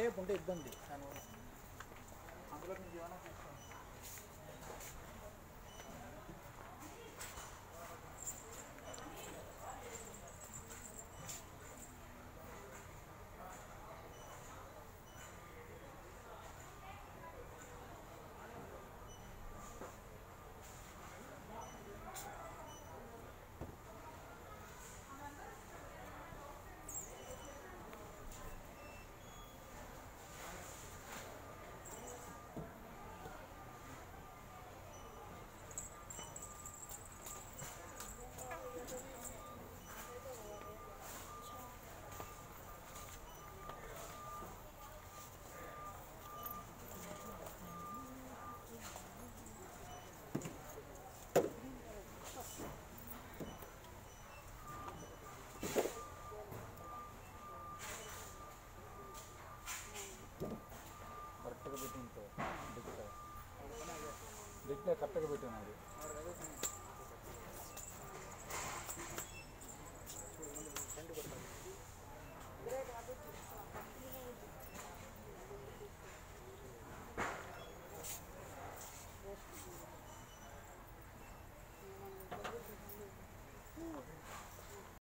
Tape ఉంటే ఇబ్బంది. దానివల్ల ಕರೆಕ್ಟಾಗಿ ಕರೆಕ್ಟಾಗಿ ಬಿಟ್ಟು ನಾವು